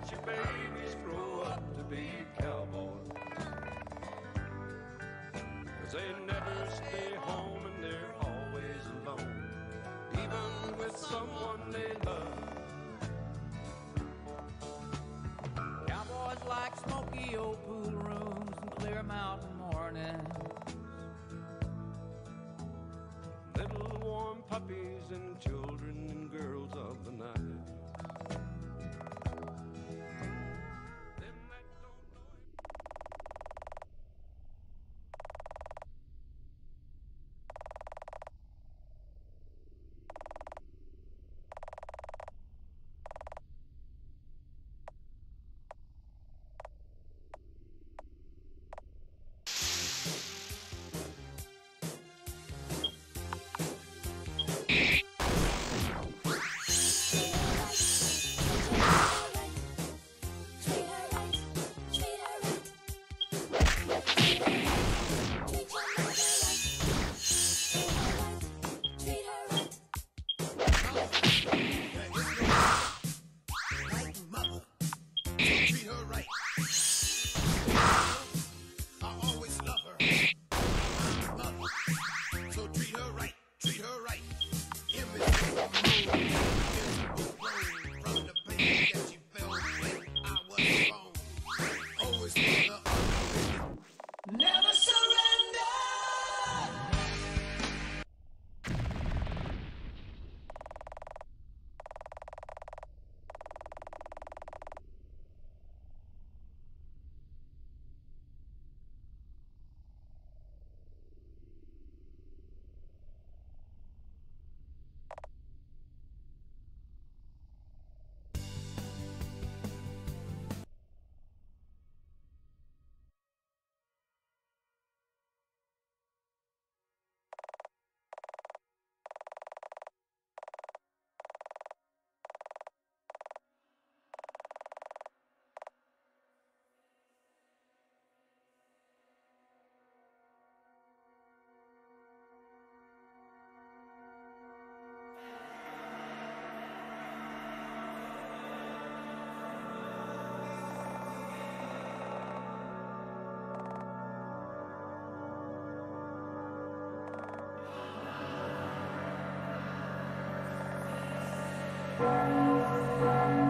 watch your babies grow up to be cowboys. Cause they never stay home and they're always alone, even with someone they love. Cowboys like smoky old pool rooms and clear mountain mornings. Little warm puppies and children and girls of the night. Música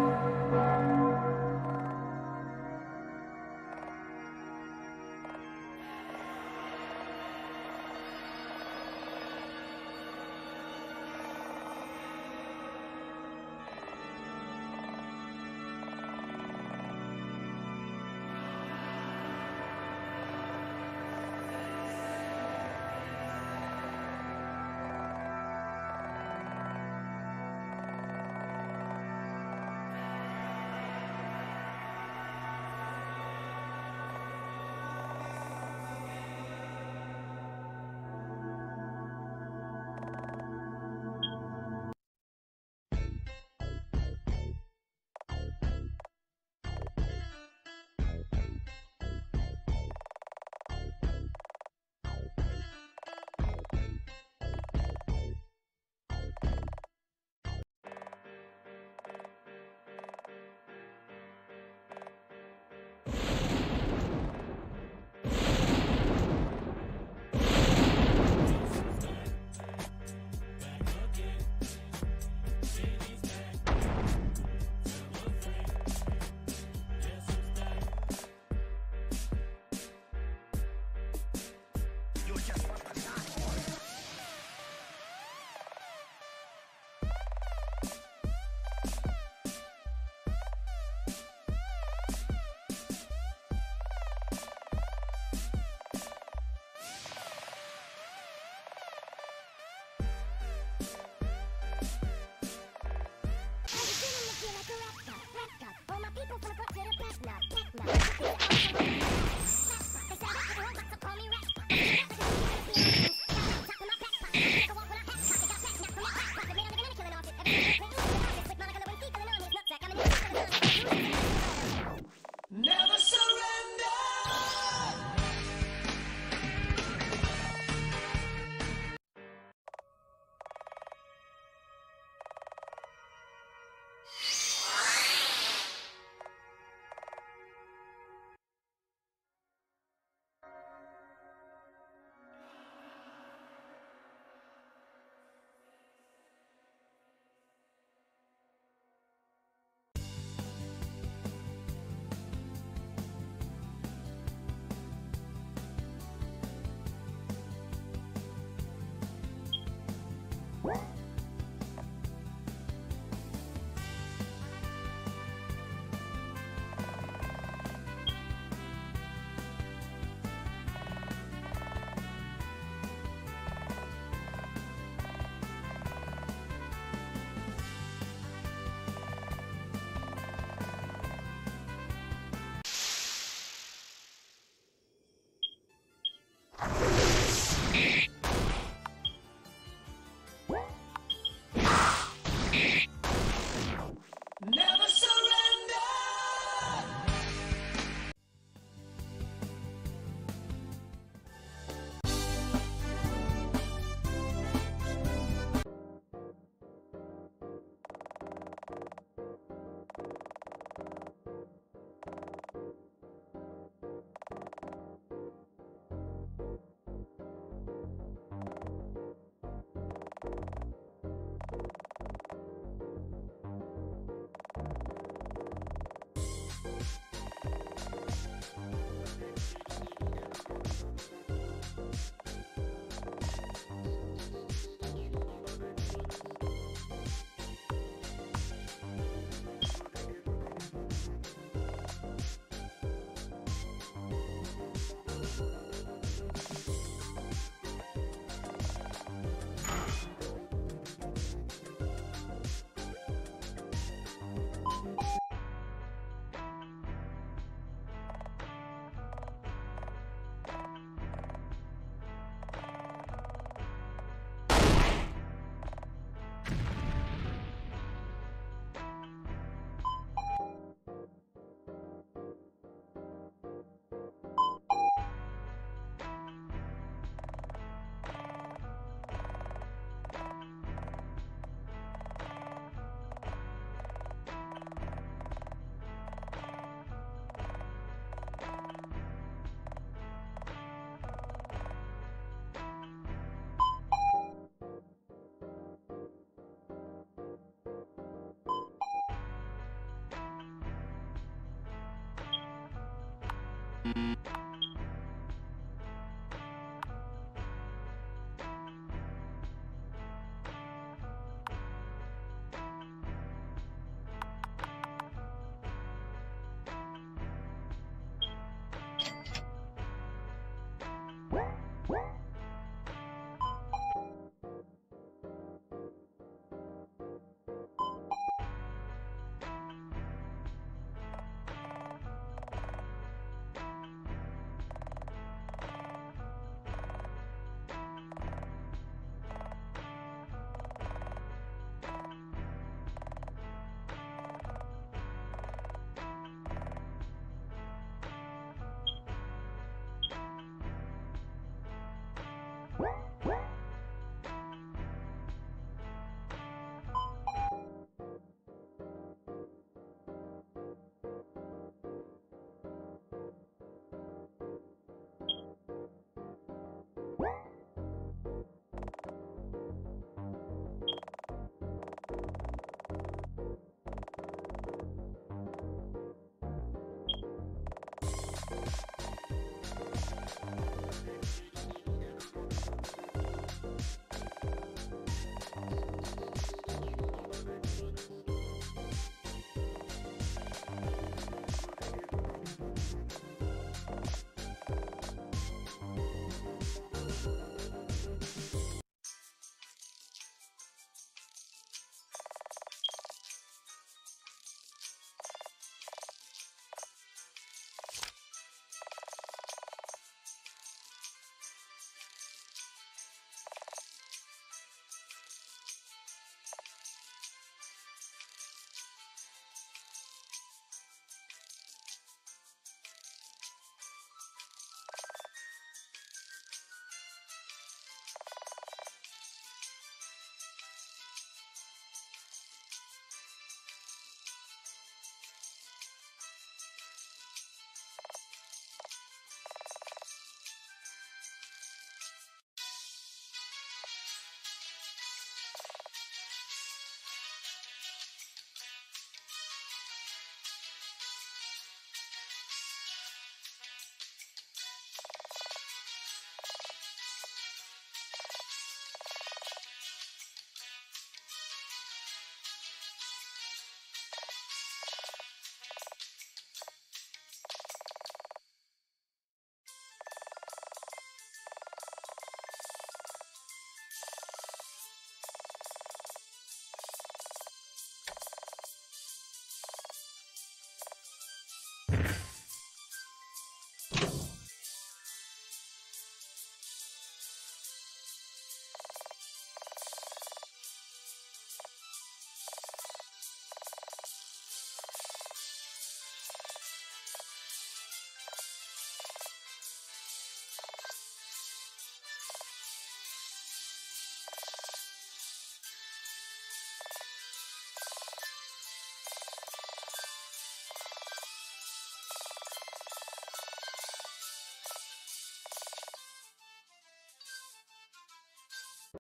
you